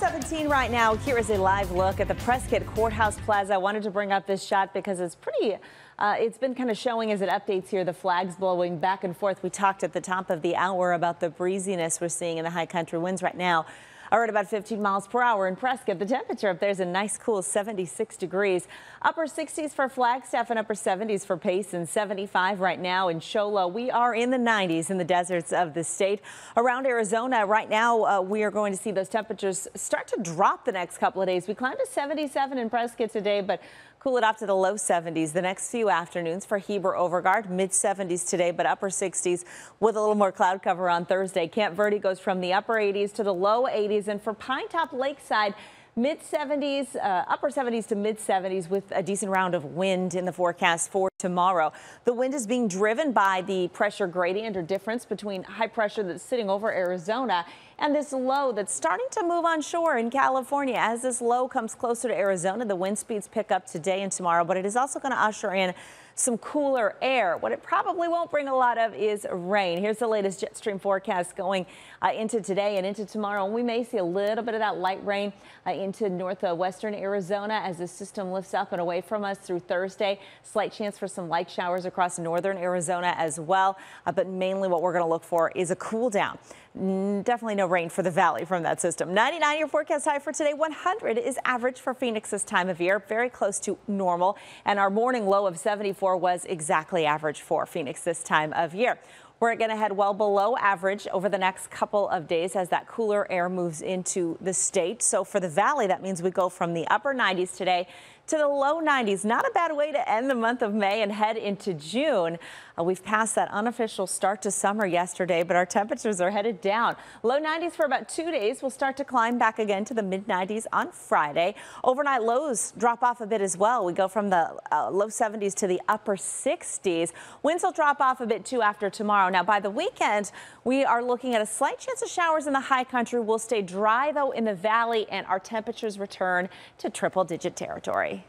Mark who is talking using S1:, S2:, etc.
S1: 17 right now. Here is a live look at the Prescott Courthouse Plaza. I wanted to bring up this shot because it's pretty, uh, it's been kind of showing as it updates here, the flags blowing back and forth. We talked at the top of the hour about the breeziness we're seeing in the high country winds right now are at about 15 miles per hour in Prescott. The temperature up there is a nice cool 76 degrees. Upper 60s for Flagstaff and upper 70s for Payson. 75 right now in Show Low. We are in the 90s in the deserts of the state. Around Arizona right now, uh, we are going to see those temperatures start to drop the next couple of days. We climbed to 77 in Prescott today, but Cool it off to the low 70s the next few afternoons for Heber Overgaard. Mid 70s today, but upper 60s with a little more cloud cover on Thursday. Camp Verde goes from the upper 80s to the low 80s. And for Pinetop-Lakeside, mid 70s, uh, upper 70s to mid 70s with a decent round of wind in the forecast for tomorrow. The wind is being driven by the pressure gradient or difference between high pressure that's sitting over Arizona and this low that's starting to move on shore in California. As this low comes closer to Arizona, the wind speeds pick up today and tomorrow, but it is also going to usher in some cooler air. What it probably won't bring a lot of is rain. Here's the latest jet stream forecast going uh, into today and into tomorrow. And we may see a little bit of that light rain uh, into northwestern Arizona as the system lifts up and away from us through Thursday. Slight chance for some light showers across northern Arizona as well. Uh, but mainly what we're going to look for is a cool down. Definitely no rain for the valley from that system. 99 your forecast high for today. 100 is average for Phoenix this time of year, very close to normal. And our morning low of 74 was exactly average for Phoenix this time of year. We're going to head well below average over the next couple of days as that cooler air moves into the state. So for the valley, that means we go from the upper 90s today to the low 90s. Not a bad way to end the month of May and head into June. Uh, we've passed that unofficial start to summer yesterday, but our temperatures are headed down. Low 90s for about two days. We'll start to climb back again to the mid 90s on Friday. Overnight lows drop off a bit as well. We go from the uh, low 70s to the upper 60s. Winds will drop off a bit too after tomorrow. Now by the weekend, we are looking at a slight chance of showers in the high country. We'll stay dry though in the valley and our temperatures return to triple digit territory.